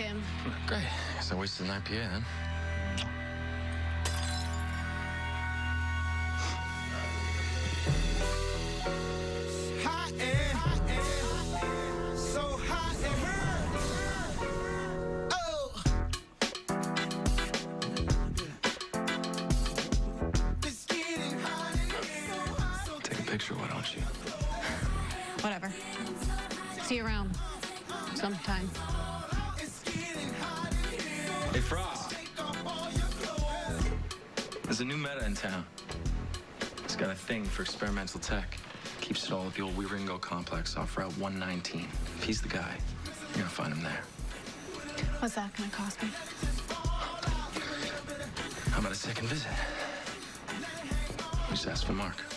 at him. Great. Guess I wasted an IPA then. Hot and hot and so hot and oh. It's getting hot in here, so Take a picture, why don't you? Whatever. See you around. Sometime. Here. Hey, Frost. Take off all your clothes. There's a new meta in town. He's got a thing for experimental tech. Keeps it all at the old Wiringo complex off Route 119. If he's the guy, you're gonna find him there. What's that gonna cost me? How about a second visit? Just ask for Mark.